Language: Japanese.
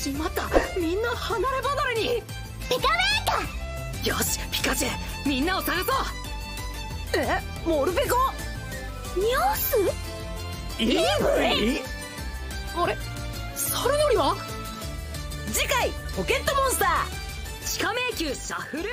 しまったみんな離れ離れに。ピカメーカよしピカチュウみんなを探そう。えモルペコニュース？イーブリあれ？サルノリは？次回ポケットモンスター。地下迷宮シャッフル？